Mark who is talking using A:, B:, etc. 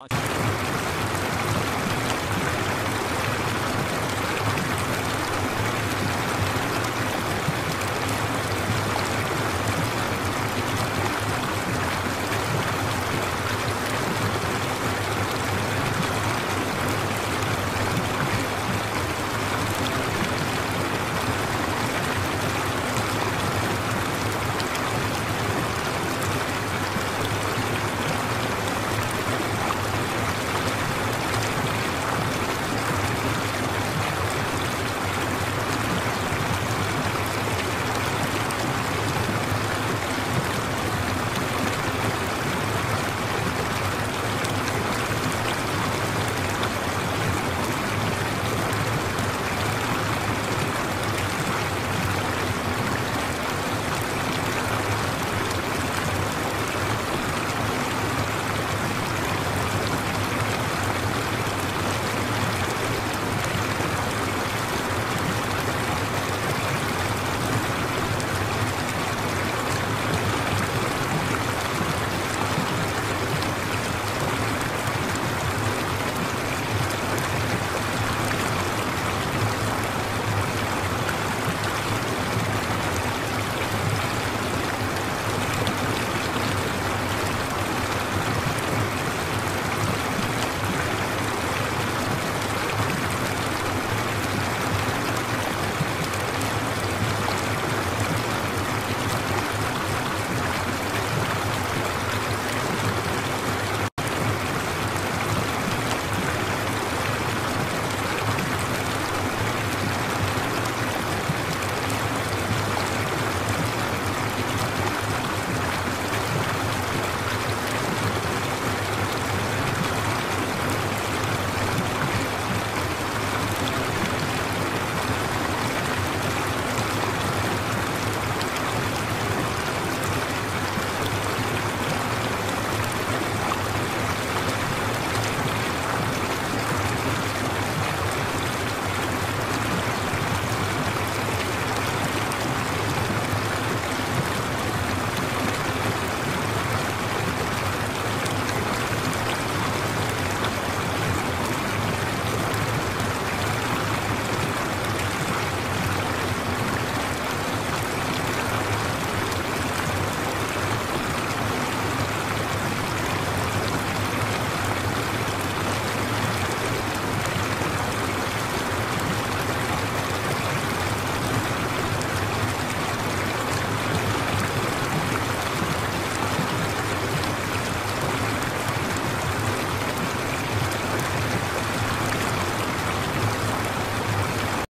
A: Maç